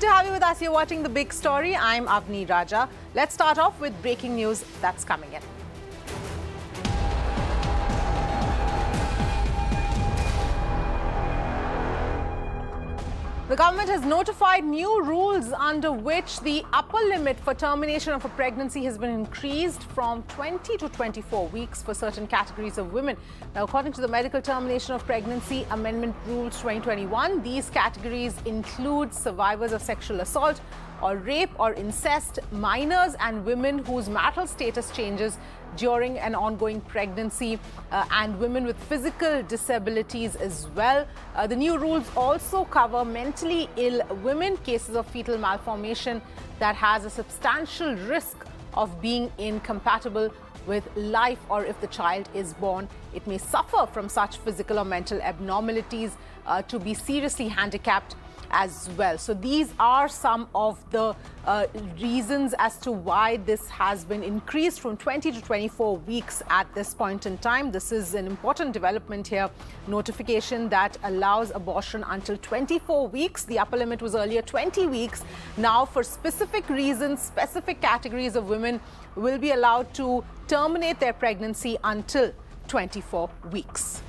Good to have you with us. You're watching The Big Story. I'm Avni Raja. Let's start off with breaking news that's coming in. The government has notified new rules under which the upper limit for termination of a pregnancy has been increased from 20 to 24 weeks for certain categories of women. Now, according to the Medical Termination of Pregnancy Amendment Rules 2021, these categories include survivors of sexual assault, or rape or incest, minors and women whose marital status changes during an ongoing pregnancy, uh, and women with physical disabilities as well. Uh, the new rules also cover mentally ill women, cases of fetal malformation that has a substantial risk of being incompatible with life or if the child is born, it may suffer from such physical or mental abnormalities uh, to be seriously handicapped as well. So these are some of the uh, reasons as to why this has been increased from 20 to 24 weeks at this point in time. This is an important development here. Notification that allows abortion until 24 weeks. The upper limit was earlier 20 weeks. Now, for specific reasons, specific categories of women will be allowed to terminate their pregnancy until 24 weeks.